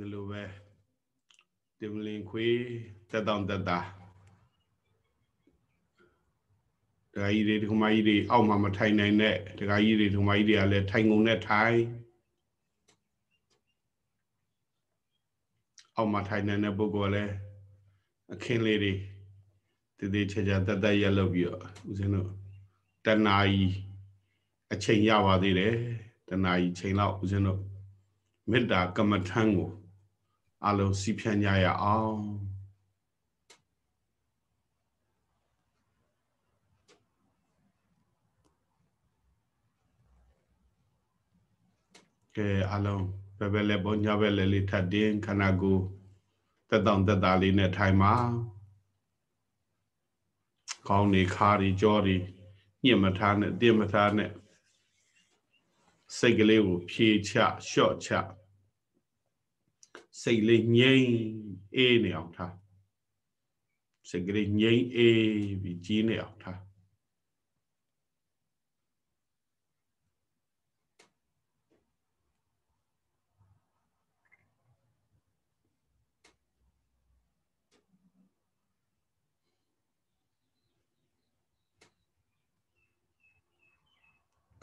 ဒီလိုပဲတင်လင်ခွေတက်တောင်တက်တာဒကာကြီးတွေဒကာမကြီးတွေအောက်မှာမထိုင်နိုင်တဲ့ဒကာကြီးတွေဒကာမကြီးတွေကလည်းထိုင်ကုန်နဲ့ထိုင်အောက်မှာထိုင်နိုင်တဲ့ပုဂ္ဂိုလ်လည်းအခင်းလေးတွေတည်တည်ချာချာတက်တက်ရက်လုပ်ပြီးတော့ဦးဇင်းတို့တဏှာကြီးအချိန်ရပါသေးတယ်တဏှာကြီးချိန်လောက်ဦးဇင်းတို့မေတ္တာကမ္မထံကို အလုံးစီဖြန်းကြရအောင်ကဲအလုံးဘယ်ဘက်လဲဘောညဘက်လဲလေးထပ်တင်းခန္ဓာကိုယ်တက်တောင့်တက်တာလေးနဲ့ထိုင်ပါခေါင်းနေခါတွေကြောတွေညှစ်မထားနဲ့တင်းမထားနဲ့စိတ်ကလေးကိုဖြေချလျှော့ချ စိတ်လေးငြိမ်အေးနေအောင်ထားစိတ်ကလေးငြိမ်အေးပြီးကြီးနေအောင်ထား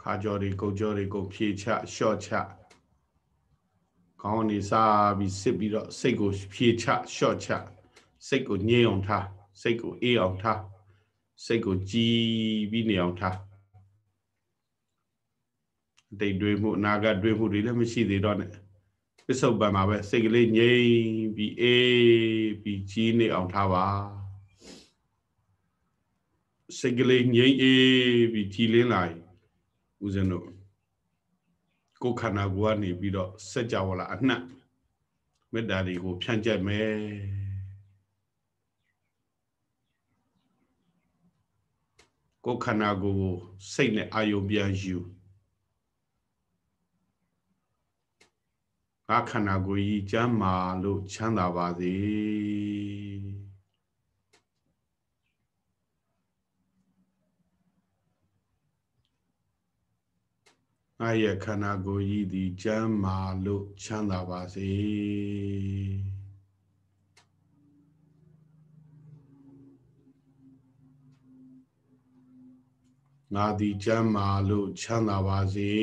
ခါကြောတွေကုတ်ကြောတွေကိုဖြေချလျှော့ချ ခေါင်းနေစားပြီးစစ်ပြီးတော့စိတ်ကိုဖြေချလျှော့ချစိတ်ကိုငြိမ်အောင်ထားစိတ်ကိုအေးအောင်ထားစိတ်ကိုကြည်ပြီးနေအောင်ထားအတိတ်တွေးမှုအနာဂတ်တွေးမှုတွေလည်းမရှိသေးတော့နဲ့ပစ္စုပန်မှာပဲစိတ်ကလေးငြိမ်ပြီးအေးပြီးကြီးနေအောင်ထားပါစိတ်ကလေးငြိမ်အေးပြီးကြည်လင်းလာရင်ဦးဇင်းတို့ ကိုယ်ခန္ဓာကိုယ်ကနေပြီးတော့စัจ java လာအနှံ့မေတ္တာတွေကိုဖြန့်ကျက်မယ်ကိုယ်ခန္ဓာကိုယ်ကိုစိတ်နဲ့အာယုံပြန်ယူငါခန္ဓာကိုယ်ကြီးကျမ်းမာလို့ချမ်းသာပါစေ ငါရဲ့ခန္ဓာကိုယ်ကြီးသည်ကျမ်းမာလို့ချမ်းသာပါစေငါသည်ကျမ်းမာလို့ချမ်းသာပါစေ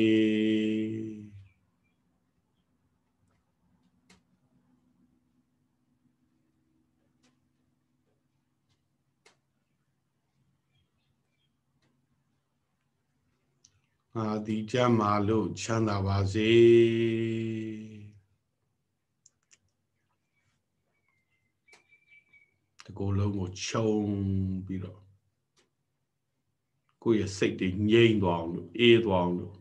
ငါသည်ကြမ်းမာလို့ချမ်းသာပါစေတကူလုံးကိုခြုံပြီးတော့ကိုယ့်ရဲ့စိတ်တွေငြိမ့်သွားအောင်လို့အေးသွားအောင်လို့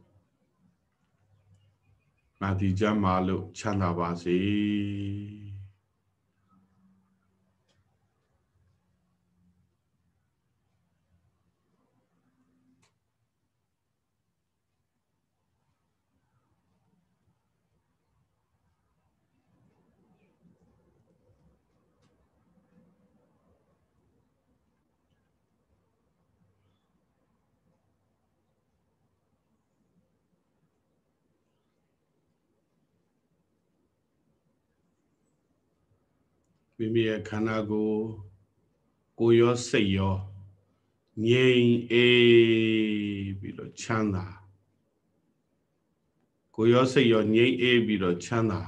ငါသည်ကြမ်းမာလို့ချမ်းသာပါစေ မိမိရဲ့ခန္ဓာကိုယ်ကိုယ်ရောစိတ်ရောငြိမ်အေးပြီးတော့ချမ်းသာကိုယ်ရောစိတ်ရောငြိမ်အေးပြီးတော့ချမ်းသာ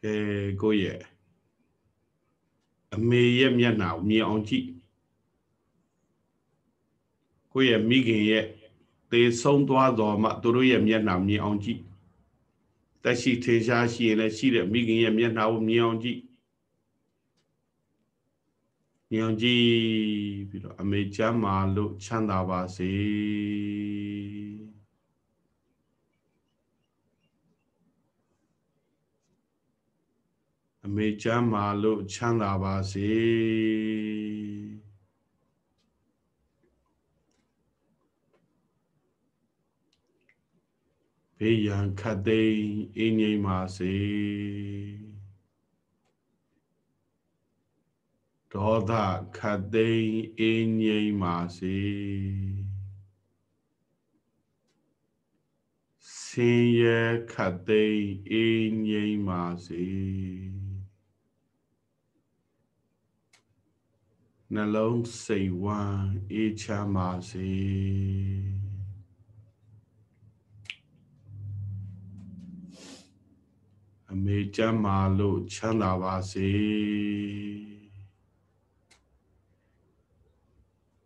ကဲကိုယ့်ရဲ့အမေရဲ့မျက်နှာကိုမြင်အောင်ကြည့်ကိုယ့်ရဲ့မိခင်ရဲ့သေဆုံးသွားတော်မှသူတို့ရဲ့မျက်နှာမြင်အောင်ကြည့်တက်ရှိထေရှားရှိရင်လည်းရှိတဲ့မိခင်ရဲ့မျက်နှာကိုမြင်အောင်ကြည့် ညောင်ကြည့်ပြီးတော့အမေချမ်းမာလို့ချမ်းသာပါစေအမေချမ်းမာလို့ချမ်းသာပါစေဘေးရန်ခတ်သိမ်းအင်းငိမ့်ပါစေ ဒေါသခတ်သိမ်းအင်းငြိမ်းပါစေဆင်ရဲခတ်သိမ်းအေးငြိမ်းပါစေနှလုံးစိတ်ဝမ်းအေးချမ်းပါစေအမေကျမ်းမာလို့ချမ်းသာပါစေ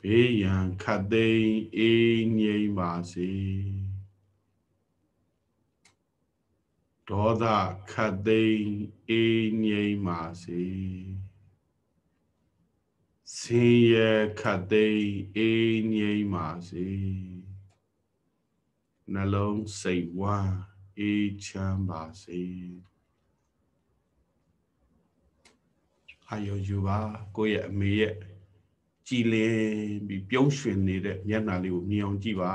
ဘေးရန်ခတ်သိမ်းအေးငြိမ်းပါစေဒေါသခတ်သိမ်းအေးငြိမ်းပါစေဆင်းရဲခတ်သိမ်းအေးငြိမ်းပါစေနှလုံးစိတ်ဝမ်းအေးချမ်းပါစေအာယောယူပါကိုယ့်ရဲ့အမေရဲ့ ကြည်လင်ပြီးပြုံးရွှင်နေတဲ့မျက်နှာလေးကိုမြင်အောင်ကြည့်ပါ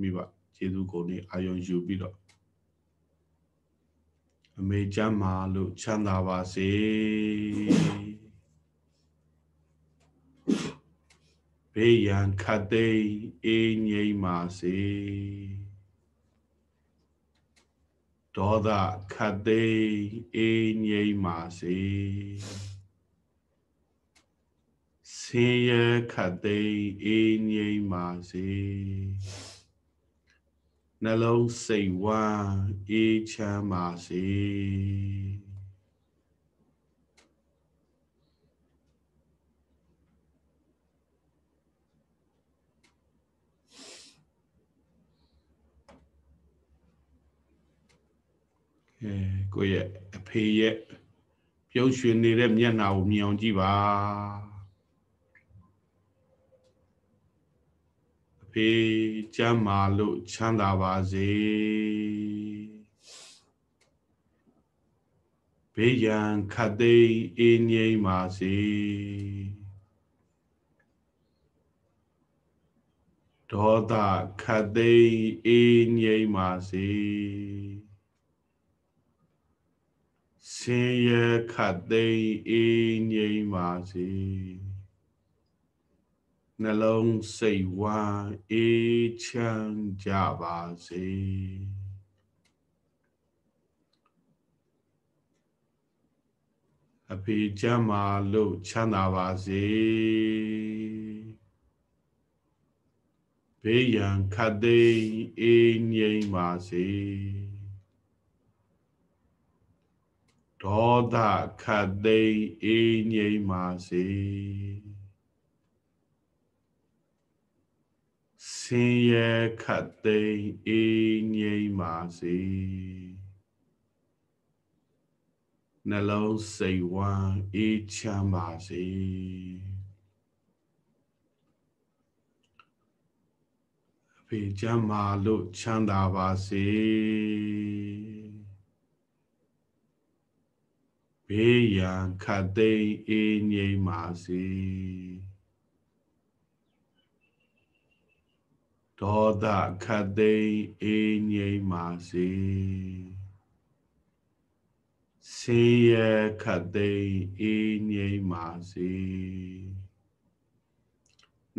မိဘကျေးဇူးကိုနေအာယုံယူပြီးတော့အမေချမ်းမာလို့ချမ်းသာပါစေဘေးရန်ခတ်သိမ်းအေးငြိမ်းပါစေဒေါသခတ်သိမ်းအေးငြိမ်းပါစေ ဆင်းရဲခတ်သိမ်းအေးငြိမ်းပါစေနှလုံးစိတ်ဝမ်းအေးချမ်းပါစေအဲကိုယ့်ရဲ့အဖေရဲ့ပြုံးရွှင်နေတဲ့မျက်နှာကိုမြင်အောင်ကြည့်ပါ ဖေကျမ်းမာလို့ချမ်းသာပါစေဘေးရန်ခတ်သိမ်းအေးငြိမ်းပါစေဒေါသခတ်သိမ်းအေးငြိမ်းပါစေဆင်းရဲခတ်သိမ်းအေးငြိမ်းပါစေ နှလုံးစိတ်ဝမ်းအေးချမ်းကြပါစေအဖေကျမ်းမာလို့ချမ်းသာပါစေဘေးရန်ခတ်သိမ်းအေးငြိမ်းပါစေဒေါသခတ်သိမ်းအေးငြိမ်းပါစေဆ င်းရဲခတ်သိမ်းအေးငြိမ်းပါစေနှလုံးစိတ်ဝမ်းအေးချမ်းပါစေအဖေချမ်းမာလို့ချမ်းသာပါစေဘေးရန်ခတ်သိမ်းအေးငြိမ်းပါစေ ဒေါသခတ်သိမ်းအေးငြိမ်းပါစေဆင်းရဲခတ်သိမ်းအေးငြိမ်းပါစေ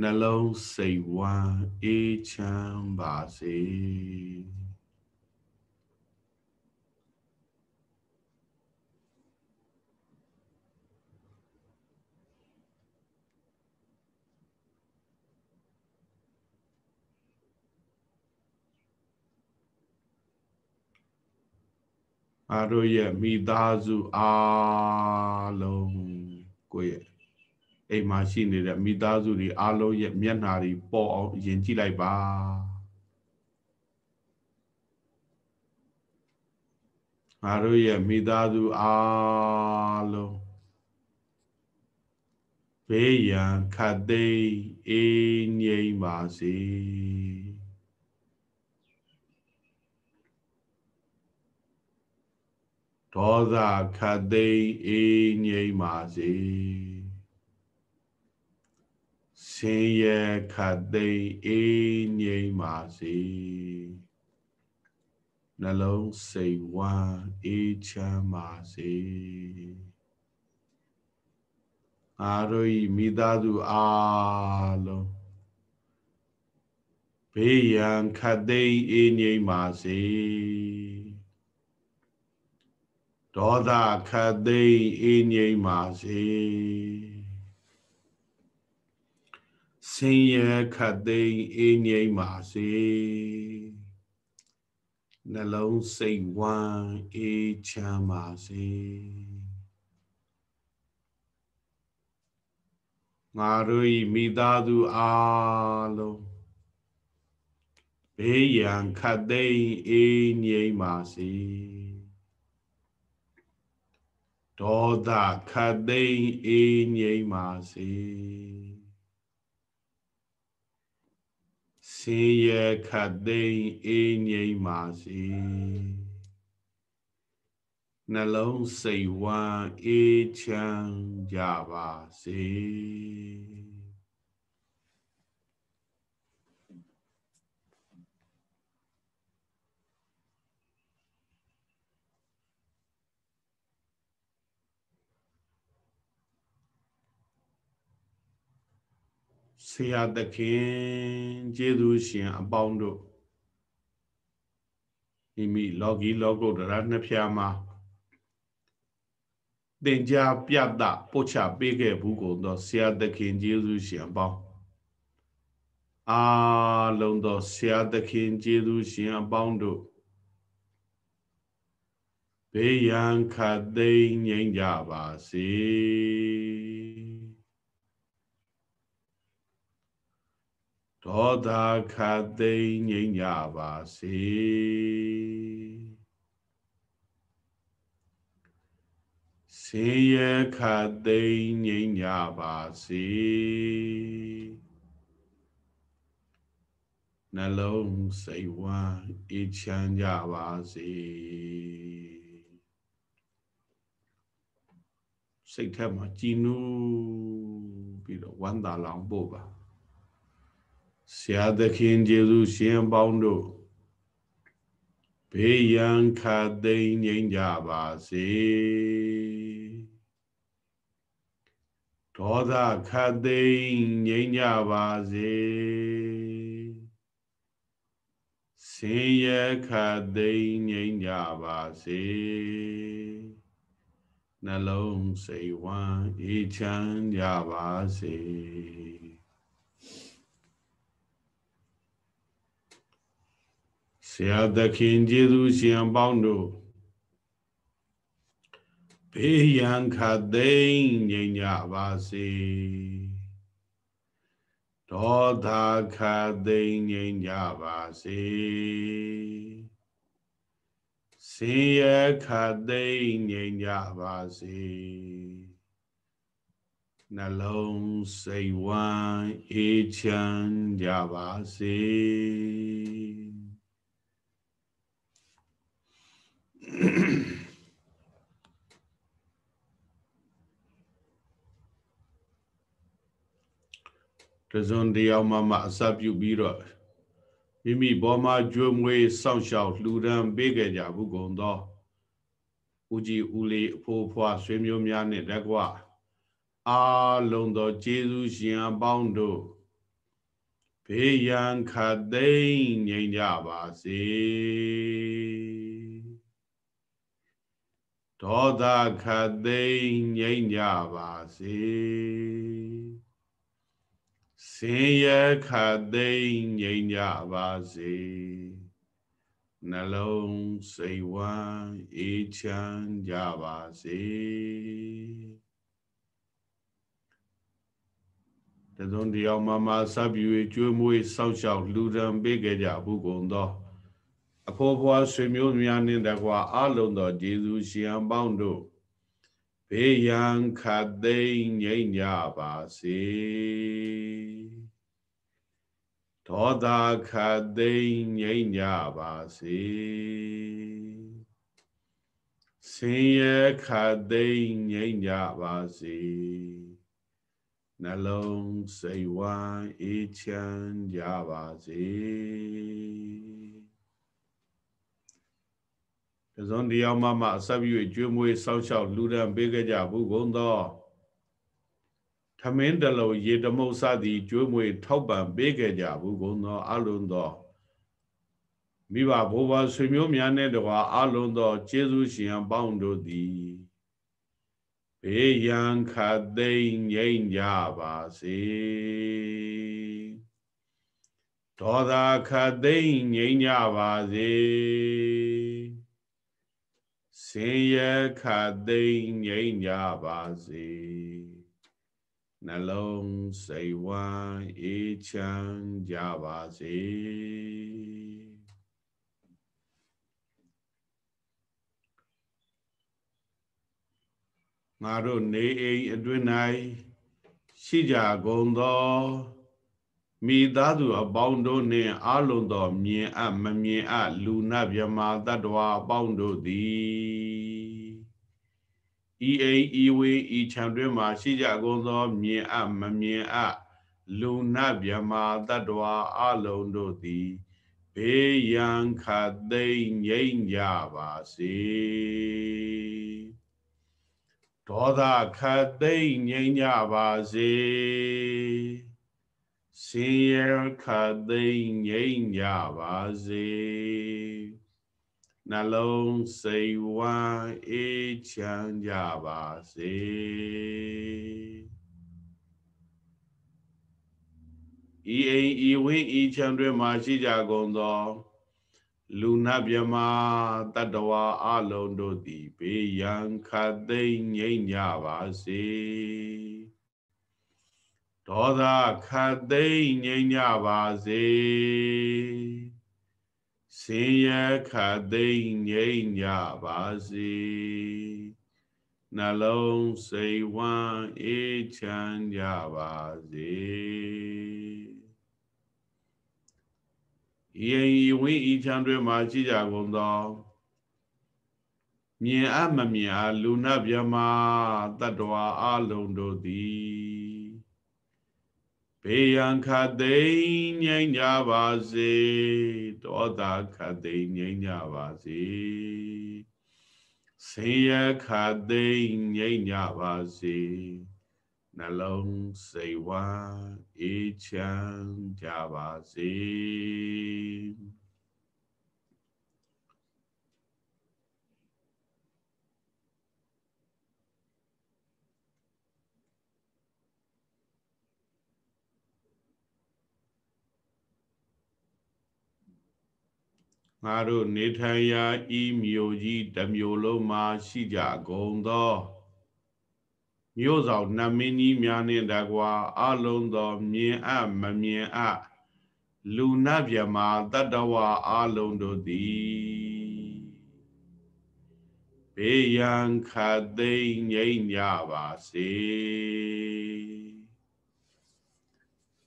နှလုံးစိတ်ဝမ်းအေးချမ်းပါစေ အားတို့ရဲ့မိသားစုအားလုံးကိုယ့်ရဲ့အိမ်မှာရှိနေတဲ့မိသားစုတွေအားလုံးရဲ့မျက်နှာတွေပေါ်အောင်ယင်ကြည့်လိုက်ပါအားတို့ရဲ့မိသားစုအားလုံးဘေးရန်ခတ်သိမ်းအေးငြိမ်းပါစေ ဒေါသခတ်သိမ်းအေးငြိမ်းပါစေဆင်းရဲခတ်သိမ်းအေးငြိမ်းပါစေနှလုံးစိတ်ဝမ်းအေးချမ်းပါစေအာရိမိသားစုအားလုံးဘေးရန်ခတ်သိမ်းအေးငြိမ်းပါစေ ဒေါသခတ်သိမ်းအေးငြိမ်းပါစေဆင်းရဲခတ်သိမ်းအေးငြိမ်းပါစေနှလုံးစိတ်ဝမ်းအေးချမ်းပါစေငါတို့ဤမိသားစုအားလုံးဘေးရန်ခတ်သိမ်းအေးငြိမ်းပါစေ ဒေါသခတ်သိမ်းအေးငြိမ်းပါစေဆင်းရဲခတ်သိမ်းအေးငြိမ်းပါစေနှလုံးစိတ်ဝမ်းအေးချမ်းကြပါစေ ဆရာသခင်ကျေးဇူးရှင်အပေါင်းတို့မိမိလောကီလောကုတ္တရာနှစ်ဖြာမှာသင်ကြားပြတ်ပို့ချပေးခဲ့ဘူးကုန်သောဆရာသခင်ကျေးဇူးရှင်အပေါင်းအာလုံးသောဆရာသခင်ကျေးဇူးရှင်အပေါင်းတို့ဘေးရန်ခတ်သိမ်းငြိမ်းကြပါစေ ဒေါသခတ်သိမ်းငြိမ်းကြပါစေဆင်းရဲခတ်သိမ်းငြိမ်းကြပါစေနှလုံးစိတ်ဝမ်းအေးချမ်းကြပါစေစိတ်ထက်မှာကြည်နူးပြီးတော့ဝမ်းသာလောင်ပို့ပါ ဆရာသခင်ကျေးဇူးရှင်ပေါင်းတို့ဘေးရန်ခတ်သိမ်းငြိမ်းကြပါစေဒေါသခတ်သိမ်းငြိမ်းကြပါစေဆင်းရဲခတ်သိမ်းငြိမ်းကြပါစေနှလုံးစိတ်ဝမ်းအေးချမ်းကြပါစေ ဆရာသခင်ကျေးဇူးရှင်ပေါင်းတို့ဘေးရန်ခတ်သိမ်းငြိမ်ကြပါစေဒေါသခတ်သိမ်းငြိမ်ကြပါစေဆင်းရဲခတ်သိမ်းငြိမ်ကြပါစေနှလုံးစိတ်ဝမ်းအေးချမ်းကြပါစေ တဇွန်တရားမှမှအစပြုပြီးတော့မိမိဘောမှာကျွမွေးစောင့်ရှောက်လှူဒန်းပေးကြကြဘူးကုန်သောဦးကြီးဦးလေးအဖိုးဖွားဆွေမျိုးများနဲ့တကွအာလုံးသောကျေးဇူးရှင်အပေါင်းတို့ဘေးရန်ခတ်သိမ်းငြိမ်ကြပါစေဒေါသခတ်သိမ်းငြိမ်းကြပါစေ ဆင်းရဲခတ်သိမ်းငြိမ်းကြပါစေနှလုံးစိတ်ဝမ်းအေးချမ်းကြပါစေတသွန်တရားမမစပ်ပြွေကျွေးမွေးစောက်ရှောက်လူဒံပေးကြကြဘူးကုန်သောအဖော်ဖွားဆွေမျိုးများနှင့်တကွာအလုံးသောဂျေဇုရှင်အပေါင်းတို့ ဘေးရန်ခတ်သိမ်းငြိမ့်ကြပါစေဒေါသခတ်သိမ်းငြိမ့်ကြပါစေဆင်းရဲခတ်သိမ်းငြိမ့်ကြပါစေနှလုံးစိတ်ဝမ်းအေးချမ်းကြပါစေ တစုံတယောက်မှမှအဆက်ပြည့်ကျွေးမွေးစောက်ရှောက်လူဒံပေးကြဘူးကုန်သောထမင်းတလုံးရေတမုတ်စသည်ကျွေးမွေထောက်ပံ့ပေးခဲ့ကြဘူးကုန်သောအလုံးသောမိဘဘိုးဘွားဆွေမျိုးများနဲ့တကွာအလုံးသောကျေးဇူးရှင်အပေါင်းတို့သည်ဘေးရန်ခတ်သိမ့်ငြိမ့်ကြပါစေဒေါသခတ်သိမ့်ငြိမ့်ကြပါစေ စင်ရခတ်သိမ့်ငြိမ့်ကြပါစေနှလုံးစိတ်ဝမ်းအေးချမ်းကြပါစေငါတို့နေအိမ်အတွင်း၌ရှိကြကုန်သောမိသားစုအပေါင်းတို့နှင့်အလုံးသောမြင်အပ်မမြင်အပ်လူနာမြမာတ attva အပေါင်းတို့သည် ဤအိမ်ဤဝေဤခြံတွင်မှရှိကြကုန်သော မြင်အပ်မမြင်အပ်လူနာမြမာတ attva အလုံးတို့သည်ဘေးရန်ခတ်သိမ့်ငြိမ့်ကြပါစေဒေါသခတ်သိမ့်ငြိမ်းကြပါစေစင်ရခတ်သိမ့်ငြိမ်းကြပါစေ နှလုံးစိတ်ဝမ်းအေးချမ်းကြပါစေဤအိမ်ဤဝင်းဤချမ်းတွင်မှရှိကြကုန်သော လူနာမြမတတ္တဝါအလုံးတို့သည်ဘေးရန်ခတ်သိမ့်ငြိမ့်ကြပါစေဒေါသခတ်သိမ့်ငြိမ့်ကြပါစေ စင်ရခတ်သိမ့်ငြိမ့်ကြပါစေနှလုံးစိတ်ဝမ်းအေးချမ်းကြပါစေဤအိမ်ဤဝင်းဤချမ်းတွင်မှရှိကြကုန်သောမြင်အမမြင်အားလူနာမြမတတ္တဝါအလုံးတို့သည် ဘေးရန်ခတ်သိမ်းငြိမ်းကြပါစေဒေါသခတ်သိမ်းငြိမ်းကြပါစေဆင်းရဲခတ်သိမ်းငြိမ်းကြပါစေနှလုံးစိတ်ဝမ်းအေးချမ်းကြပါစေ ငါတို့နေထိုင်ရာဤမြို့ကြီးတစ်မြို့လုံးမှာရှိကြကုန်သောမြို့ဆောင်နမင်းကြီးများနှင့်တကွာအလုံးသောမြင်အပ်မမြင်အပ်လူနတ်မြမာတတ္တဝါအလုံးတို့သည်ဘေးရန်ခတ်သိမ့်ငြိမ့်ကြပါစေ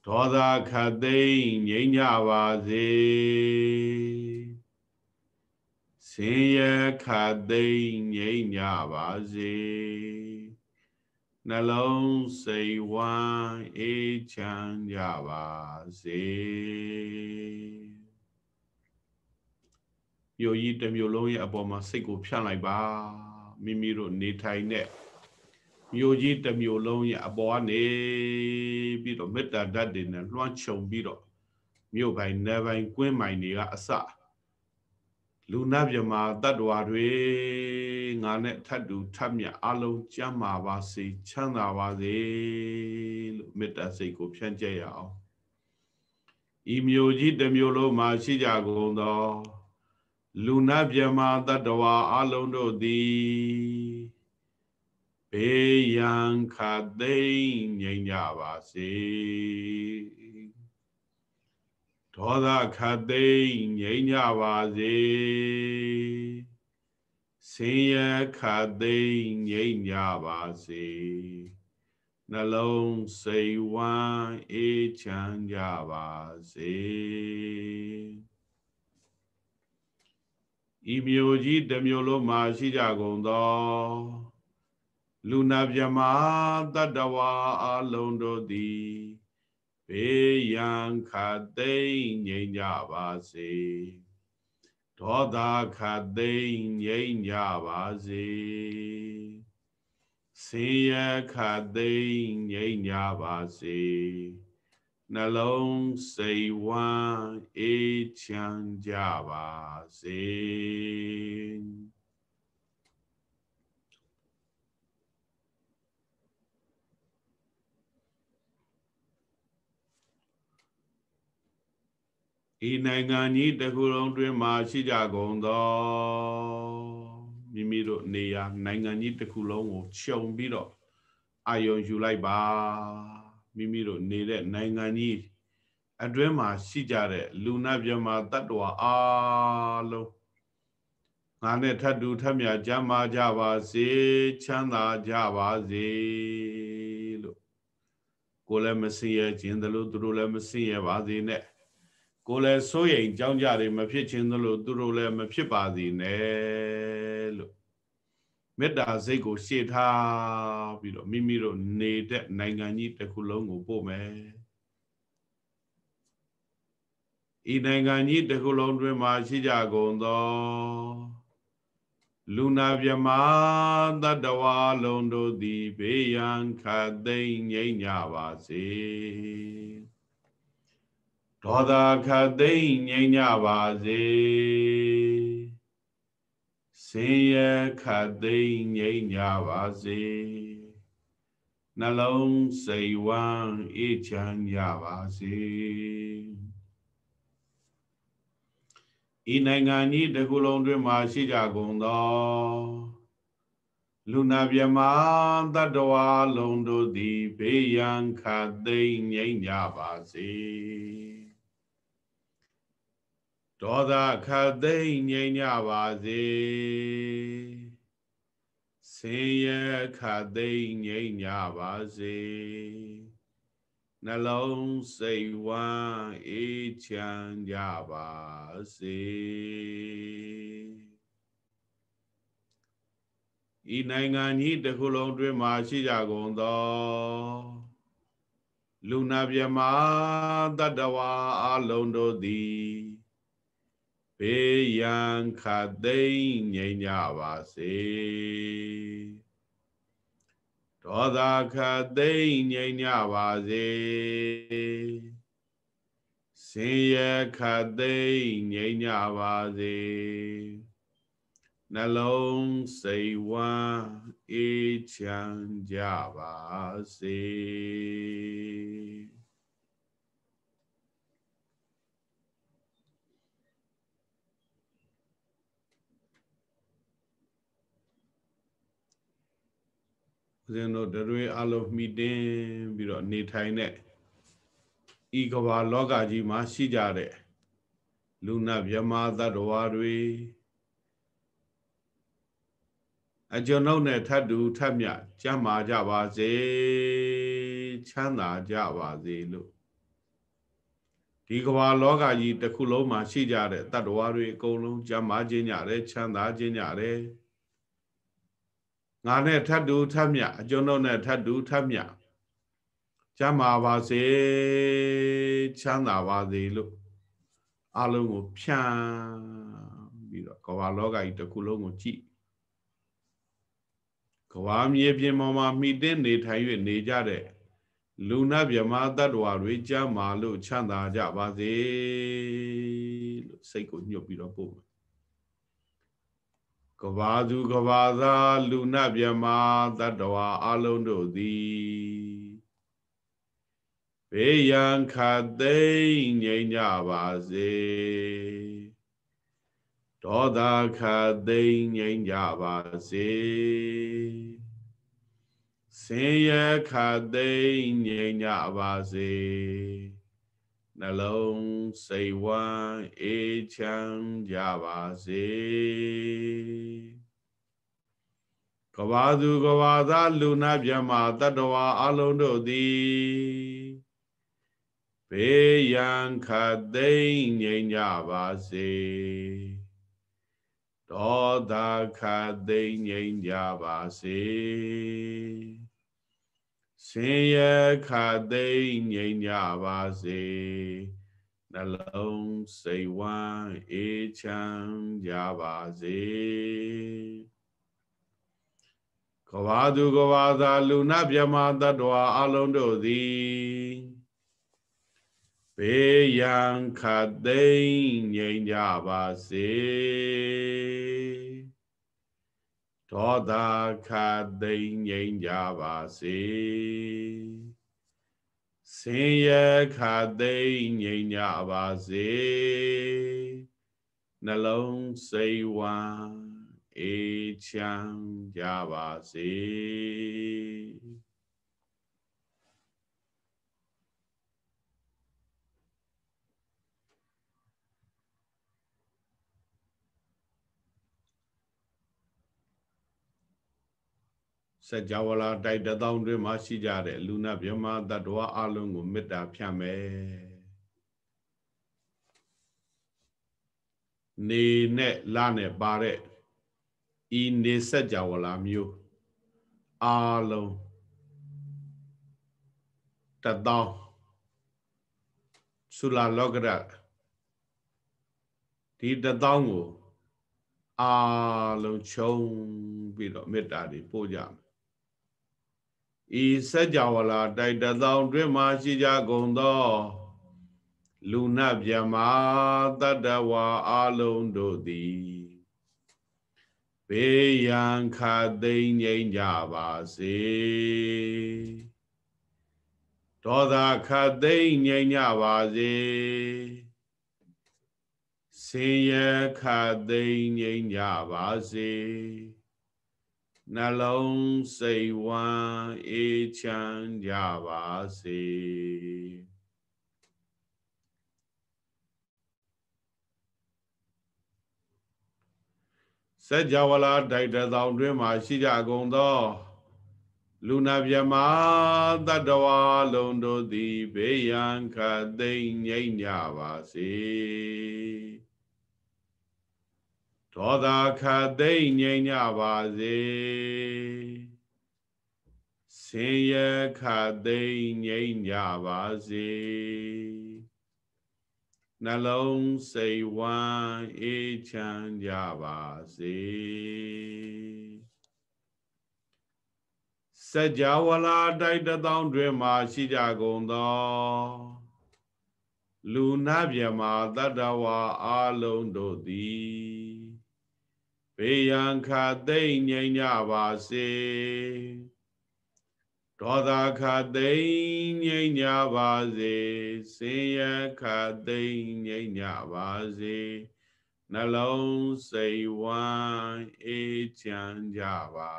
ဒေါသခတ်သိမ့်ငြိမ့်ကြပါစေ ဆင်းရဲခတ်သိမ့်ငြိမ့်ကြပါစေနှလုံးစိတ်ဝမ်းအေးချမ်းကြပါစေမြို့ကြီးတစ်မြို့လုံးရဲ့အပေါ်မှာစိတ်ကိုဖြန့်လိုက်ပါမိမိတို့နေထိုင်တဲ့မြို့ကြီးတစ်မြို့လုံးရဲ့အပေါ်ကနေပြီးတော့မေတ္တာဓာတ်တွေနဲ့လွှမ်းခြုံပြီးတော့မြို့ပိုင်းနယ်ပိုင်းကွင်းပိုင်းတွေကအစ လူနာမြမာတတ္တဝါတွေငါနဲ့ထပ်တူထပ်မြအလုံးကျမ်းမာပါစေချမ်းသာပါစေလို့မေတ္တာစိတ်ကိုဖြန့်ကျက်ရအောင်ဤမျိုးကြီးတစ်မျိုးလုံးမှာရှိကြကုန်သော လူနာမြမာတတ္တဝါအလုံးတို့သည်ဘေးရန်ခတ်သိမ့်ငြိမ်ကြပါစေ ဒေါသခတ်သိမ့်ငြိမ်းကြပါစေဆင်းရဲခတ်သိမ့်ငြိမ်းကြပါစေနှလုံးစိတ်ဝမ်းအေးချမ်းကြပါစေဤမျိုးကြီးတစ်မျိုးလုံးမှာရှိကြကုန်သောလူနာမြမတတ္တဝါအလုံးတို့သည် ဘေးရန်ခတ်သိမ့်ငြိမ်ကြပါစေဒေါသခတ်သိမ့်ငြိမ်ကြပါစေဆင်းရဲခတ်သိမ်းငြိမ်းကြပါစေနှလုံးစိတ်ဝမ်းအေးချမ်းကြပါစေ ဤနိုင်ငံကြီးတစ်ခုလုံးတွင်မှာရှိကြကုန်သောမိမိတို့နေရာနိုင်ငံကြီးတစ်ခုလုံးကိုခြုံပြီးတော့အာယုံယူလိုက်ပါမိမိတို့နေတဲ့နိုင်ငံကြီးအတွင်းမှာရှိကြတဲ့လူနာပြမတတ္တဝါအားလုံးငါနဲ့ထပ်တူထပ်မြကြမ်းမာကြပါစေချမ်းသာကြပါစေလို့ကိုယ်လည်းမစင်ရခြင်းတလို့သူတို့လည်းမစင်ရပါစေနဲ့ ကိုယ်လည်းစိုးရိမ်ကြောင်းကြတွေမဖြစ်ခြင်းသလိုသူတို့လည်းမဖြစ်ပါစေနဲ့လို့မေတ္တာစိတ်ကိုရှေ့ထားပြီးတော့မိမိတို့နေတဲ့နိုင်ငံကြီးတစ်ခုလုံးကိုပို့မယ်ဤနိုင်ငံကြီးတစ်ခုလုံးတွင်မှာရှိကြကုန်သောလူနာမြမတတဝါလုံးတို့သည်ဘေးရန်ခတ်သိမ့်ငြိမ့်ကြပါစေ ဒေါသခတ်သိမ့်ငြိမ့်ကြပါစေဆင်းရဲခတ်သိမ့်ငြိမ့်ကြပါစေနှလုံးစိတ်ဝမ်းအေးချမ်းကြပါစေဤနိုင်ငံကြီးတစ်ခုလုံးတွင်မှာရှိကြကုန်သောလူနာမြမတတ္တဝါလုံးတို့သည်ဘေးရန်ခတ်သိမ့်ငြိမ့်ကြပါစေ ဒေါသခတ်သိမ့်ငြိမ့်ကြပါစေဆင်းရဲခတ်သိမ့်ငြိမ့်ကြပါစေနှလုံးစိတ်ဝမ်းအေးချမ်းကြပါစေဤနိုင်ငံကြီးတစ်ခုလုံးတွင်မှာရှိကြကုန်သောလူနာမြမတတ္တဝါအလုံးတို့သည် ဘေးရန်ခတ်သိမ့်ငြိမ်ကြပါစေဒေါသခတ်သိမ့်ငြိမ်ကြပါစေဆင်းရဲခတ်သိမ့်ငြိမ်ကြပါစေနှလုံးစိတ်ဝမ်းအေးချမ်းကြပါစေ ဦးဇင်းတို့တွေအလုံးမိတင်းပြီးတော့နေထိုင်တဲ့ဤကဘာလောကကြီးမှာရှိကြတဲ့လူနာမြမသတ္တဝါတွေအကျွန်ုပ်နဲ့ထပ်တူထပ်မြကျမ်းမာကြပါစေချမ်းသာကြပါစေလို့ဒီကဘာလောကကြီးတစ်ခုလုံးမှာရှိကြတဲ့တတ္တဝါတွေအကုန်လုံးကျမ်းမာခြင်းကြတယ်ချမ်းသာခြင်းကြတယ် ငါနဲ့ထပ်တူထပ်မြအကျွန်ုပ်နဲ့ထပ်တူထပ်မြကျမ်းမာပါစေချမ်းသာပါစေလို့အလုံးကိုဖြန့်ပြီးတော့ကဘာလောကကြီးတစ်ခုလုံးကိုကြည့်ကဘာမြေပြင်ပေါ်မှာမိတင်းနေထိုင်၍နေကြတဲ့လူနာမြမတ attva တွေကြမ်းမာလို့ချမ်းသာကြပါစေလို့စိတ်ကိုညှုပ်ပြီးတော့ပို့မယ် ကဘာသူကဘာသာလူနာမြမတ attva အလုံးတို့သည်ဘေးရန်ခတ်သိမ့်ငြိမ်ကြပါစေဒေါသခတ်သိမ့်ငြိမ်ကြပါစေဆင်းရဲခတ်သိမ့်ငြိမ်ကြပါစေ နှလုံးစိတ်ဝမ်းအေးချမ်းကြပါစေကဘာသူကဘာသာလူနာမြမတတ္တဝါအလုံးတို့သည်ဘေးရန်ခတ်သိမ့်ငြိမ်ကြပါစေဒေါသခတ်သိမ့်ငြိမ်ကြပါစေ ဆင်းရဲခတ်သိမ့်ငြိမ်ကြပါစေနှလုံးစိတ်ဝမ်းအေးချမ်းကြပါစေကဘာသူကဘာသာလူနာမြမတ္တဝါအလုံးတို့သည်ဘေးရန်ခတ်သိမ်းငြိမ်ကြပါစေ ဒေါသခတ်သိမ်းငြိမ်ကြပါစေဆင်းရဲခတ်သိမ်းငြိမ်ကြပါစေနှလုံးစိတ်ဝမ်းအေးချမ်းကြပါစေ စัจ java လာတိုက်တသောတွင်မှရှိကြတဲ့လူနာမြမတ attva အလုံးကိုမေတ္တာဖြန့်မယ်နေနဲ့လနဲ့ပါတဲ့ဤနေဆက်ကြဝဠာမျိုးအာလုံးတသောသုလာလောကရဒီတသောကိုအာလုံးခြုံပြီးတော့မေတ္တာတွေပို့ကြမယ် ဤစัจ java လာတိုက်တသောတွင်မှရှိကြကုန်သော လူနာမြမတတ္တဝါအလုံးတို့သည်ဘေးရန်ခသိမ့်ငြိမ်းကြပါစေဒေါသခသိမ့်ငြိမ်းကြပါစေဆင်းရဲခသိမ့်ငြိမ်းကြပါစေ နှလုံးစိတ်ဝမ်းအေးချမ်းကြပါစေစัจ java လာတိုက်တသောတွင်မှရှိကြကုန်သော လူနာမြမတတ္တဝါလုံးတို့သည်ဘေးရန်ခသိမ့်ငြိမ့်ကြပါစေ ဒေါသခသိမ့်ငြိမ့်ကြပါစေဆင်းရဲခသိမ့်ငြိမ့်ကြပါစေနှလုံးစိတ်ဝမ်းအေးချမ်းကြပါစေစัจ java လာတိုက်တသောတွင်မှရှိကြကုန်သောလူနာမြမတတ္တဝါအလုံးတို့သည် ဘေးရန်ခသိမ့်ငြိမ်ကြပါစေဒေါသခသိမ့်ငြိမ်ကြပါစေဆင်းရဲခသိမ့်ငြိမ်ကြပါစေနှလုံးစိတ်ဝမ်းအေးချမ်းကြပါ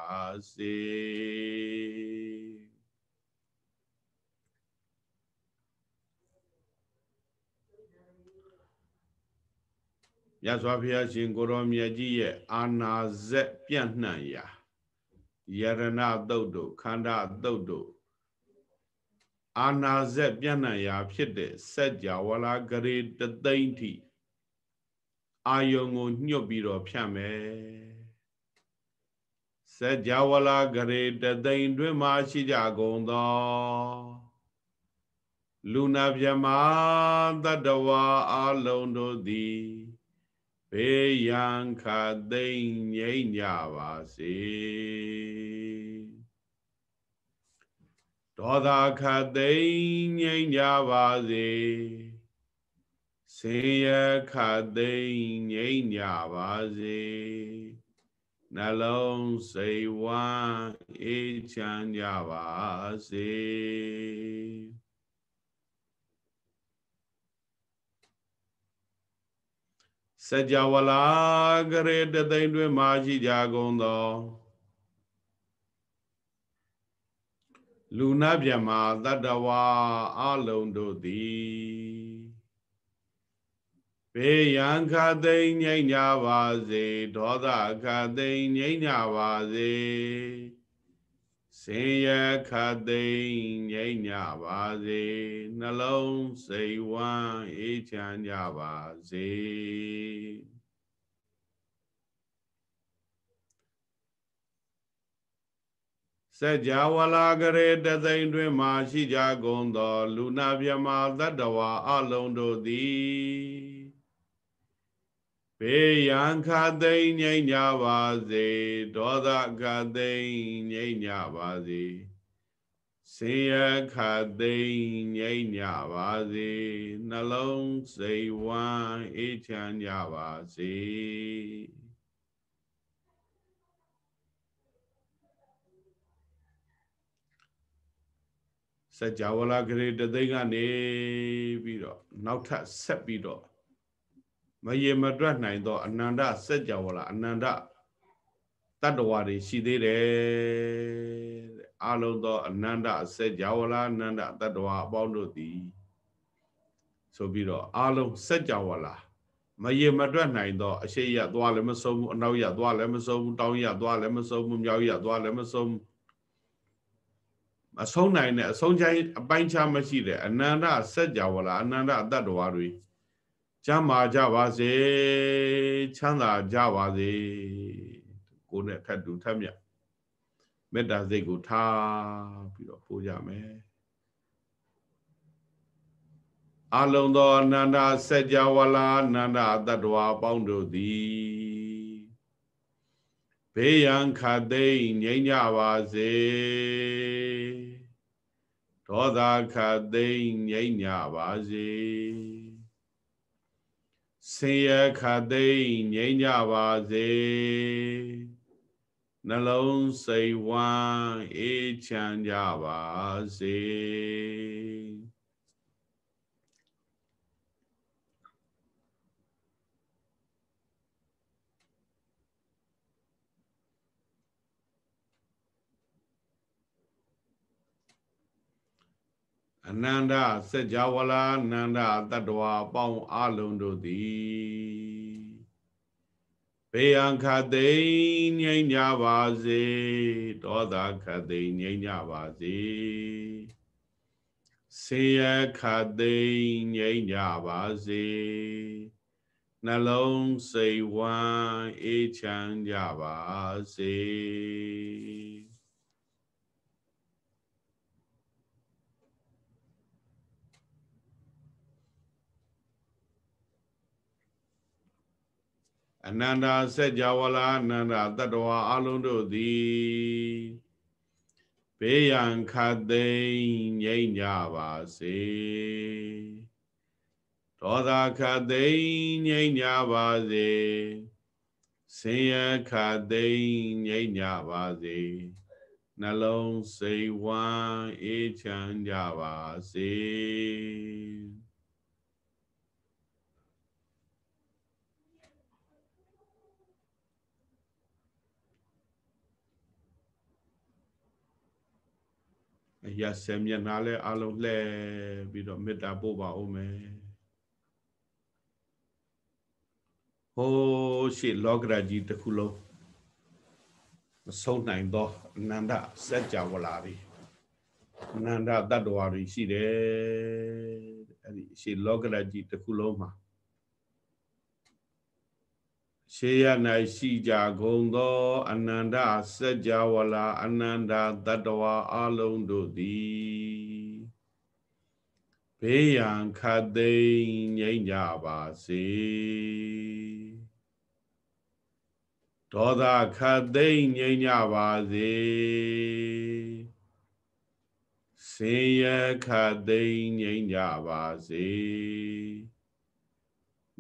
စေ မြတ်စွာဘုရားရှင်ကိုရောမြတ်ကြီးရဲ့အာနာဇက်ပြန့်နှံ့ရာယရဏတုတ်တို့ခန္ဓာတုတ်တို့အာနာဇက်ပြန့်နှံ့ရာဖြစ်တဲ့စัจ java လာဂရေတသိမ့်ထိအာယုံကိုညှွတ်ပြီးတော့ဖြန့်မယ်စัจ java လာဂရေတသိမ့်တွင်မှရှိကြကုန်သောလူနာမြမတတ္တဝါအလုံးတို့သည် ဘေးရန်ခသိမ့်ငြိမ့်ကြပါစေဒေါသခသိမ့်ငြိမ့်ကြပါစေဆေယခသိမ့်ငြိမ့်ကြပါစေနှလုံးစိတ်ဝမ်းအေးချမ်းကြပါစေ စัจ java လာကရေတသိမ့်တွင်မာရှိကြကုန်သောလူနာမြမတတ္တဝါအလုံးတို့သည်ဘေးရန်ခသိမ့်ငြိမ့်ကြပါစေဒေါသခသိမ့်ငြိမ့်ကြပါစေ စေရခသိမ့်ငြိမ့်ကြပါစေနှလုံးစိတ်ဝမ်းအေးချမ်းကြပါစေစัจ java လာကရေတသိမ့်တွင်မှရှိကြကုန်သော လူနာမြမသတ္တဝါအလုံးတို့သည် ဘေးရန်ခသိမ့်ငြိမ့်ကြပါစေဒေါသခသိမ့်ငြိမ့်ကြပါစေဆင်းရဲခသိမ့်ငြိမ့်ကြပါစေနှလုံးစိတ်ဝမ်းအေးချမ်းကြပါစေစัจ java လာဂရေတသိန်းကနေပြီးတော့နောက်ထပ်ဆက်ပြီးတော့ မရေမတွက်နိုင်သောအနန္တစัจ java လာအနန္တတတ္တဝါတွေရှိသေးတယ်အလုံးသောအနန္တစัจ java လာအနန္တတတ္တဝါအပေါင်းတို့သည်ဆိုပြီးတော့အလုံးစัจ java လာမရေမတွက်နိုင်သောအရှိရသွားလည်းမဆုံးဘူးအနောက်ရသွားလည်းမဆုံးဘူးတောင်းရသွားလည်းမဆုံးဘူးမြောက်ရသွားလည်းမဆုံးဘူးအဆုံးနိုင်တဲ့အဆုံးချိုင်းအပိုင်းခြားမရှိတဲ့အနန္တစัจ java လာအနန္တတတ္တဝါတွေ ကျမ်းမာကြပါစေချမ်းသာကြပါစေကိုယ်နဲ့ထပ်တူထပ်မြတ်မေတ္တာစိတ်ကိုထားပြီးတော့ပို့ကြမယ်အလုံးသောအနန္တစัจ java လာအနန္တတတ္တဝါအပေါင်းတို့သည်ဘေးရန်ခတ်သိမ့်ငြိမ်းကြပါစေဒေါသခတ်သိမ့်ငြိမ်းကြပါစေ ဆင်းရဲခတ်သိမ့်ငြိမ်းကြပါစေနှလုံးစိတ်ဝမ်းအေးချမ်းကြပါစေ နန္တစัจ java လာအနန္တတတ္တဝါပေါင်းအလုံးတို့သည်ဘေယံခသိငြိမ်းကြပါစေဒေါသခသိငြိမ်းကြပါစေဆေယခသိငြိမ်းကြပါစေနှလုံးစိတ်ဝမ်းအေးချမ်းကြပါစေ အနန္တာစัจ java လာအနန္တာတတ္တဝါအလုံးတို့သည်ဘေးရန်ခတ်သိမ်းငြိမ့်ကြပါစေဒေါသခတ်သိမ်းငြိမ့်ကြပါစေဆင်းရဲခတ်သိမ်းငြိမ့်ကြပါစေနှလုံးစိတ်ဝမ်းအေးချမ်းကြပါစေ အရာဆယ်မျက်နှာလဲအလုံးလှဲပြီးတော့မေတ္တာပို့ပါဦးမယ်ဟိုးရှိလောကရာကြီးတစ်ခုလုံးမဆုံးနိုင်သောအနန္တစัจ java လာပြီအနန္တတတ္တဝါတွေရှိတယ်အဲ့ဒီရှိလောကရာကြီးတစ်ခုလုံးမှာ ရှေးရ၌ရှိကြကုန်သော အနန္တစัจ java လာအနန္တတတ္တဝါအလုံးတို့သည်ဘေးရန်ခတ်သိမ်းငြိမ့်ကြပါစေဒေါသခတ်သိမ်းငြိမ့်ကြပါစေဆင်းရဲခတ်သိမ်းငြိမ့်ကြပါစေ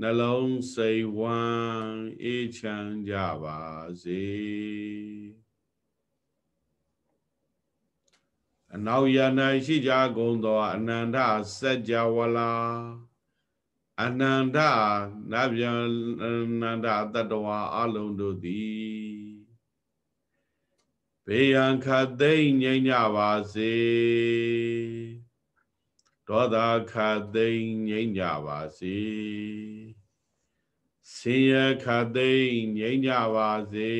နှလုံးစိတ်ဝမ်းအေးချမ်းကြပါစေအနောက်ရ၌ရှိကြကုန်သောအနန္တစัจ java လာအနန္တနဗျာအနန္တတတဝါအလုံးတို့သည်ဘေယံခတ်သိမ့်ငြိမ့်ကြပါစေ ဒေါသခတ်သိမ့်ငြိမ့်ကြပါစေဆင်းရဲခတ်သိမ့်ငြိမ့်ကြပါစေ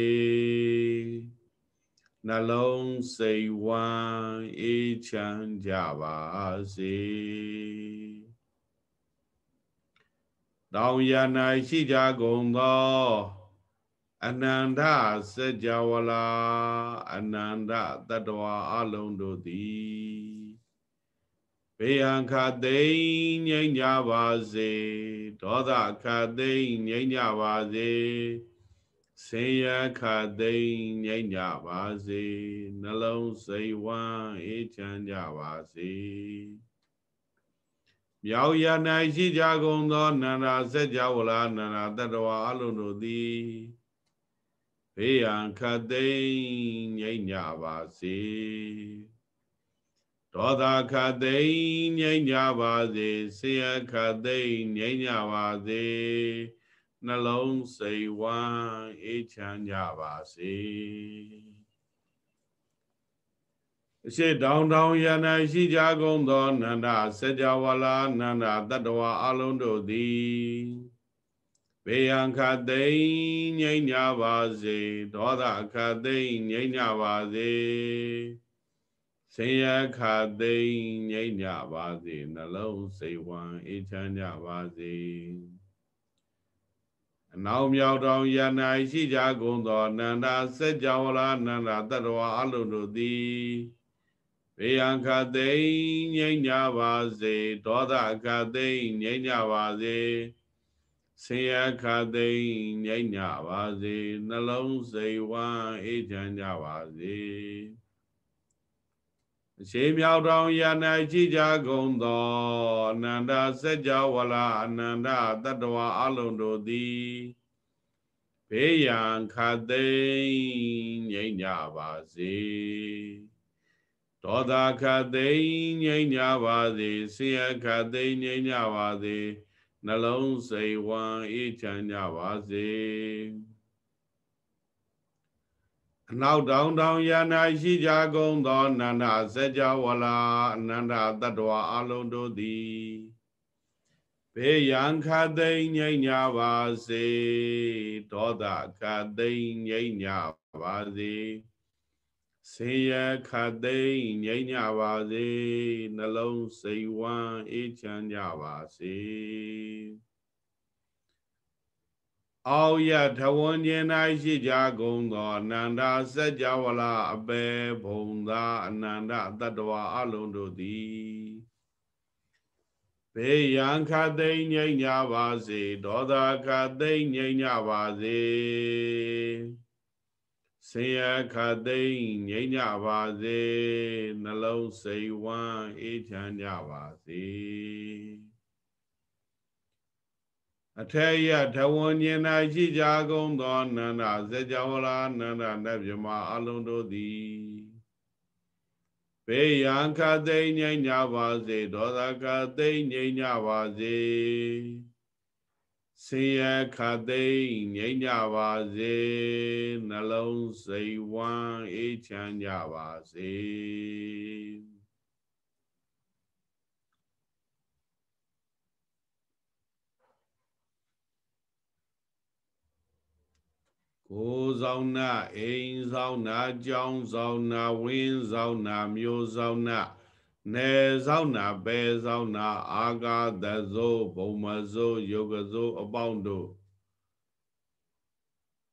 နှလုံးစိတ်ဝမ်းအေးချမ်းကြပါစေတောင်ရ၌ရှိကြကုန်သောအနန္တစัจ java လာအနန္တတတ္တဝါအလုံးတို့သည် ဘေယံခသိမ့်ငြိမ့်ကြပါစေဒေါသခသိမ့်ငြိမ့်ကြပါစေဆင်းရဲခသိမ့်ငြိမ့်ကြပါစေနှလုံးစိတ်ဝမ်းအေးချမ်းကြပါစေမြောက်ရ၌ရှိကြကုန်သောနန္ဒာစัจ java လာနန္ဒာတတ္တဝါအလုံးတို့သည်ဘေးရန်ခတ်သိမ့်ငြိမ့်ကြပါစေ ဒေါသခတ်သိမ့်ငြိမ့်ကြပါစေဆေယခတ်သိမ့်ငြိမ့်ကြပါစေနှလုံးစိတ်ဝမ်းအေးချမ်းကြပါစေအရှိတောင်တောင်ယန္တရှိကြကုန်သောနန္ဒစัจ java လာနန္ဒတတ္တဝါအလုံးတို့သည်ဘေယံခသိမ့်ငြိမ့်ကြပါစေဒေါသခသိမ့်ငြိမ့်ကြပါစေ ဆင်းရဲခသိမ့်ငြိမ့်ကြပါစေနှလုံးစိတ်ဝမ်းအေးချမ်းကြပါစေအနောက်မြောက်တောင်ယန္နာရှိကြကုန်သောနန္ဒစัจ java လာနန္ဒတတ္တဝါအလုံးတို့သည်ဘေယံခသိမ့်ငြိမ့်ကြပါစေဒေါသခသိမ့်ငြိမ့်ကြပါစေဆင်းရဲခသိမ့်ငြိမ့်ကြပါစေနှလုံးစိတ်ဝမ်းအေးချမ်းကြပါစေအ ရှိမြောက်တောင်ယန္နာကြည်ကြကုန်သောအနန္တစัจ java လာအနန္တတတ္တဝါအလုံးတို့သည်ဘေးရန်ခသိမ့်ငြိမ့်ကြပါစေဒေါသခသိမ့်ငြိမ့်ကြပါစေဆင်းရဲခသိမ့်ငြိမ့်ကြပါစေနှလုံးစိတ်ဝမ်းအေးချမ်းကြပါစေ အနောက်တောင်တောင်ယာနာရှိကြကုန်သောနန္ဒစัจ java လာအနန္တတတ္တဝါအလုံးတို့သည်ဘေးရန်ခသိမ့်ငြိမ့်ကြပါစေဒေါသခသိမ့်ငြိမ့်ကြပါစေဆေးရခသိမ့်ငြိမ့်ကြပါစေနှလုံးစိတ်ဝမ်းအေးချမ်းကြပါစေ အောက်ရထဝန်းကျင်၌ရှိကြကုန်သောအနန္တစัจ java လာအပေဘုံသာအနန္တတတ္တဝါအလုံးတို့သည်ဘေးရန်ခသိမ့်ငြိမ့်ကြပါစေဒေါသခသိမ့်ငြိမ့်ကြပါစေဆင်းရဲခသိမ့်ငြိမ့်ကြပါစေနှလုံးစိတ်ဝမ်းအေးချမ်းကြပါစေ အထေယထဝဉ္ဉနာရှိကြကုန်သောနန္ဒဇေကြဝလာနန္ဒနတ်မြမအလုံးတို့သည်ဘေးရန်ခသိမ့်ငြိမ့်ကြပါစေဒေါသခသိမ့်ငြိမ့်ကြပါစေဆင်းရဲခသိမ့်ငြိမ့်ကြပါစေနှလုံးစိတ်ဝမ်းအေးချမ်းကြပါစေ ဆောင်နာအိမ်ဆောင်နာကြောင်းဆောင်နာဝင်းဆောင်နာမျိုးဆောင်နာနယ်ဆောင်နာဘယ်ဆောင်နာအာဂါသဇိုဘုံမဇိုယုတ်ကဇိုအပေါင်းတို့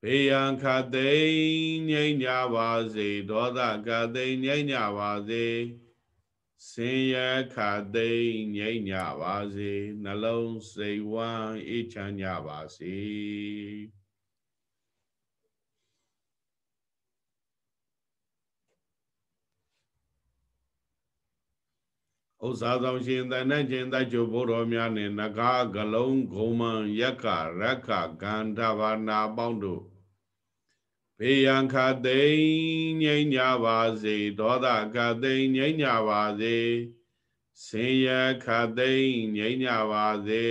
ဘေယံခသိမ့်ငြိမ့်ကြပါစေဒေါသခသိမ့်ငြိမ့်ကြပါစေဆင်းရဲခသိမ့်ငြိမ့်ကြပါစေနှလုံးစိတ်ဝမ်းအေးချမ်းကြပါစေ ဥစ္စာဆောင်ရှင်တန်တဲ့ခြင်းတကြိုဘိုးတော်များနှင့်နဂါဂလုံးဂုံမံယက္ခရက္ခဂန္ဓဘာနာပေါင်းတို့ဘေယံခသိမ့်ငြိမ့်ကြပါစေဒေါသခသိမ့်ငြိမ့်ကြပါစေဆင်းရဲခသိမ့်ငြိမ့်ကြပါစေ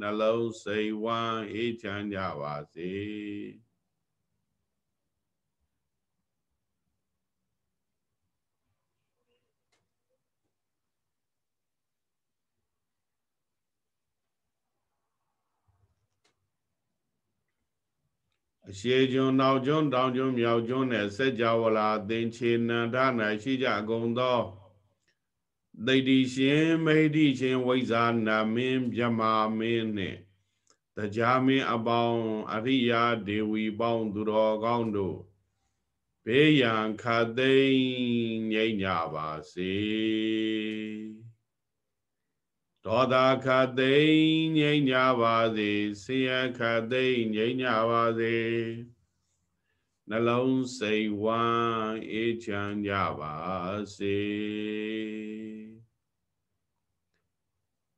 နှလုံးစိတ်ဝမ်းအေးချမ်းကြပါစေ အရှိကျွန်းနောက်ကျွန်းတောင်ကျွန်းမြောက်ကျွန်းနဲ့စัจ java လာသင်္ချေနန္ဒ၌ရှိကြကုန်သောသိတိရှင်မိဋ္ဌိရှင်ဝိဇာနာမင်းမြမာမင်းနှင့်တရားမင်းအပေါင်းအရိယာဒေဝီပေါင်းသူတော်ကောင်းတို့ဘေးရန်ခသိမ့်ငြိမ့်ကြပါစေ ဒေါသခသိမ့်ငြိမ်းကြပါစေဆင်းရဲခသိမ့်ငြိမ်းကြပါစေနှလုံးစိတ်ဝမ်းအေးချမ်းကြပါစေ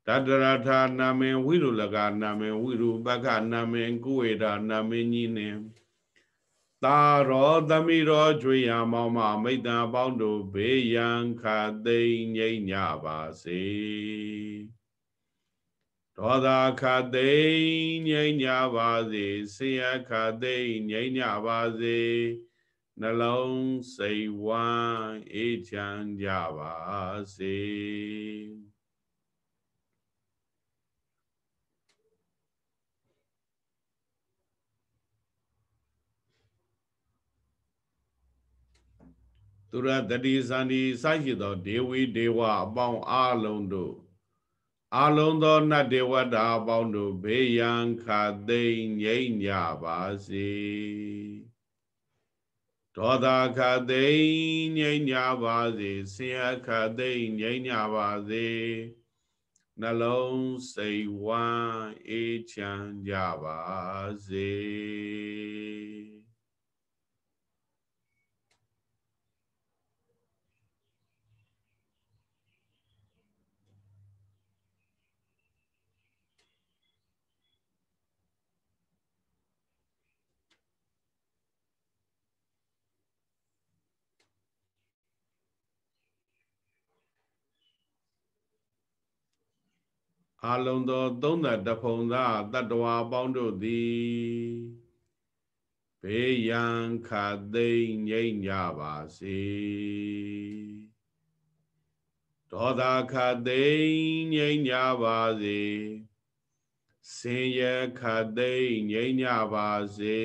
တတရထာနာမင်ဝိရုလကနာမင်ဝိရုပက္ခနာမင်ကုဝေဒနာမင်ကြီးနှင့်သာရောသမိရောကျွေရမောင်မမိတ္တအပေါင်းတို့ဘေးရန်ခသိမ့်ငြိမ့်ကြပါစေ ဒေါသခသိမ့်ငြိမ့်ကြပါစေဆင်းရဲခသိမ့်ငြိမ့်ကြပါစေနှလုံးစိတ်ဝမ်းအေးချမ်းကြပါစေသူရတတိဇန္ဒီစရှိသောဒေဝီဒေဝအပေါင်းအလုံးတို့ အလုံးသောနတ်ဒေဝတာအပေါင်းတို့ဘေးရန်ခသိမ့်ငြိမ့်ကြပါစေဒေါသခသိမ့်ငြိမ့်ကြပါစေဆင်းရဲခသိမ့်ငြိမ့်ကြပါစေနှလုံးစိတ်ဝမ်းအေးချမ်းကြပါစေ အာလုံသောသုံးသက်တဖုံသာတတ္တဝါပေါင်းတို့သည်ဘေးရန်ခသိမ့်ငြိမ့်ကြပါစေဒေါသခသိမ့်ငြိမ့်ကြပါစေစင်ရခသိမ့်ငြိမ့်ကြပါစေ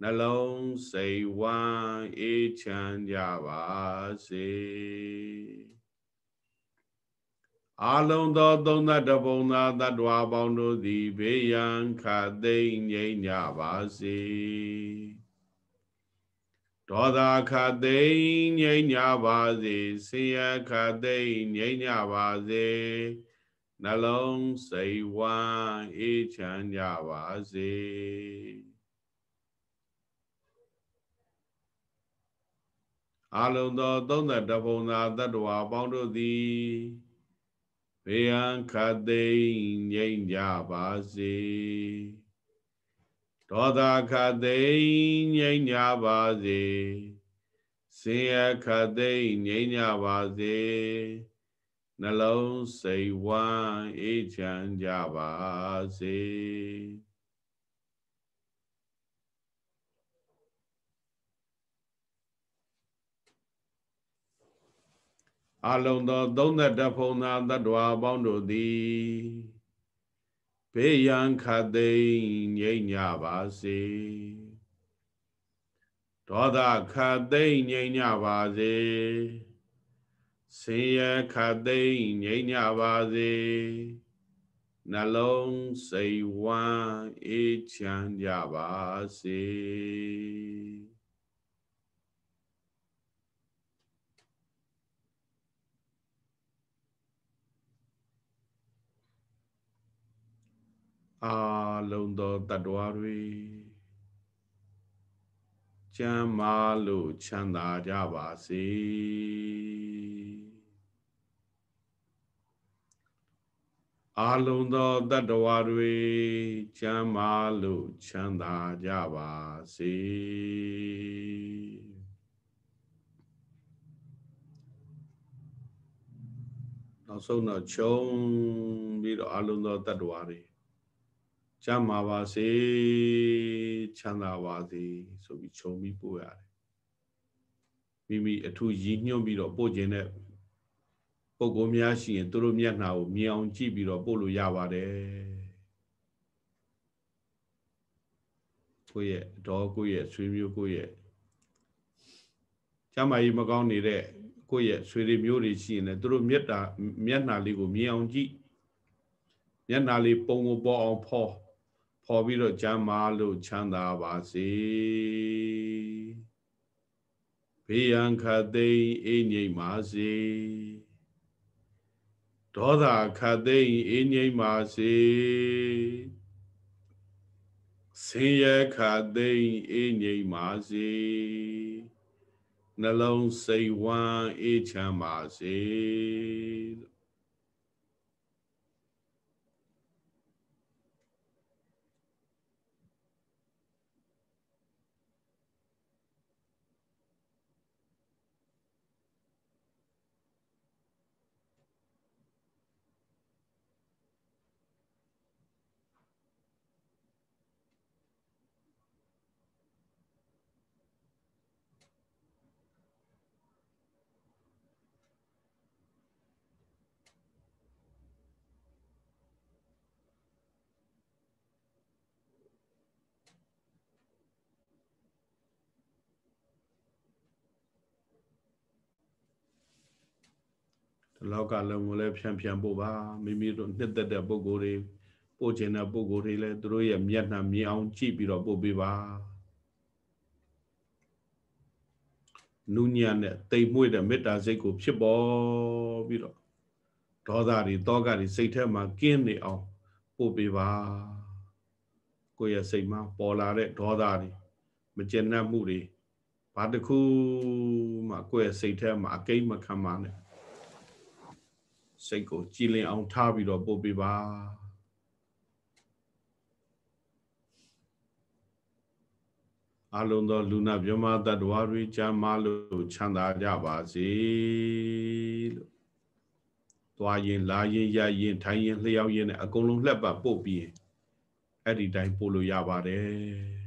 နှလုံးစိတ်ဝမ်းအေးချမ်းကြပါစေ အာလုံးသောသုံးသတ္တပုံသာတ attva ပေါင်းတို့သည်ဘေးရန်ခသိမ့်ငြိမ့်ကြပါစေဒေါသခသိမ့်ငြိမ့်ကြပါစေဆင်းရဲခသိမ့်ငြိမ့်ကြပါစေနှလုံးစိတ်ဝမ်းအေးချမ်းကြပါစေအလုံးသောသုံးသတ္တပုံသာတ attva ပေါင်းတို့သည် ဘေယံခသိမ့်ငြိမ့်ကြပါစေဒေါသခသိမ့်ငြိမ့်ကြပါစေစေယခသိမ့်ငြိမ့်ကြပါစေနှလုံးစိတ်ဝမ်းအေးချမ်းကြပါစေ အလုံးသောသုံးသက်တဖုံသာတ attva ပေါင်းတို့သည်ဘေးရန်ခသိမ့်ငြိမ့်ကြပါစေဒေါသခသိမ့်ငြိမ့်ကြပါစေဆင်းရဲခသိမ့်ငြိမ့်ကြပါစေနှလုံးစိတ်ဝမ်းအေးချမ်းကြပါစေ အာလုံးသောတ attva တွေကျမ်းမာလို့ချမ်းသာကြပါစေအာလုံးသောတ attva တွေကျမ်းမာလို့ချမ်းသာကြပါစေနောက်ဆုံးတော့ခြုံပြီးတော့အလုံးသောတ attva တွေ ကျမ်းမာပါစေချမ်းသာပါစေဆိုပြီးခြုံပြီးပို့ရတယ်မိမိအထူးရည်ညွှန်းပြီးတော့ပို့ခြင်းတဲ့ပုံကိုများရှိရင်သူတို့မျက်နှာကိုမြင်အောင်ကြည့်ပြီးတော့ပို့လို့ရပါတယ်ကိုယ့်ရဲ့တော့ကိုယ့်ရဲ့ဆွေမျိုးကိုယ့်ရဲ့ကျမ်းမာရေးမကောင်းနေတဲ့ကိုယ့်ရဲ့ဆွေတွေမျိုးတွေရှိရင်လည်းသူတို့မျက်တာမျက်နှာလေးကိုမြင်အောင်ကြည့်မျက်နှာလေးပုံကိုပေါ်အောင်ဖော် ခေါ်ပြီးတော့ကျမ်းမာလို့ချမ်းသာပါစေဘေးရန်ခသိမ့်အေးငြိမ်ပါစေဒေါသခတ်သိမ်းအေးငြိမ်းပါစေဆင်းရဲခတ်သိမ်းအေးငြိမ်းပါစေနှလုံးစိတ်ဝမ်းအေးချမ်းပါစေလို့ လောက်ကလုံးကိုလည်းဖြန့်ဖြန့်ပို့ပါမိမိတို့နှစ်သက်တဲ့ပုံကိုယ်တွေပို့ခြင်းတဲ့ပုံကိုယ်တွေလည်းသူတို့ရဲ့မျက်နှာမြင်အောင်ကြည့်ပြီးတော့ပို့ပေးပါနုညံ့တဲ့တိမ်မွေ့တဲ့မေတ္တာစိတ်ကိုဖြစ်ပေါ်ပြီးတော့ဒေါသတွေတောကတွေစိတ်ထဲမှာကင်းနေအောင်ပို့ပေးပါကိုယ့်ရဲ့စိတ်မှာပေါ်လာတဲ့ဒေါသတွေမကျေနပ်မှုတွေဘာတစ်ခုမှကိုယ့်ရဲ့စိတ်ထဲမှာအကိမ့်မခံပါနဲ့ စိတ်ကိုကြည်လင်အောင်ထားပြီးတော့ပို့ပေးပါအလုံးသောလူနာမြမတ္တဝါတွေချမ်းမာလို့ချမ်းသာကြပါစေလို့သွားရင်လာရင်ရရင်ထိုင်ရင်လျှောက်ရင်နဲ့အကုန်လုံးလှက်ပတ်ပို့ပြီးအဲ့ဒီတိုင်းပို့လို့ရပါတယ်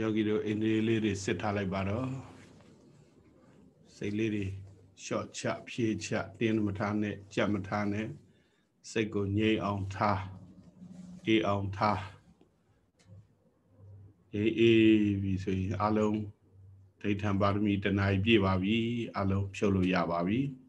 ယောဂီတို့အိန္ဒြေလေးတွေစစ်ထားလိုက်ပါတော့စိတ်လေးတွေရှော့ချဖြည့်ချတင်းမထားနဲ့ကြက်မထားနဲ့စိတ်ကိုငြိမ်အောင်ထားအေးအောင်ထားအေးအေးပြီဆိုရင်အလုံးဒိဋ္ဌံပါရမီတဏှာပြည့်ပါပြီအလုံးဖြုတ်လို့ရပါပြီ။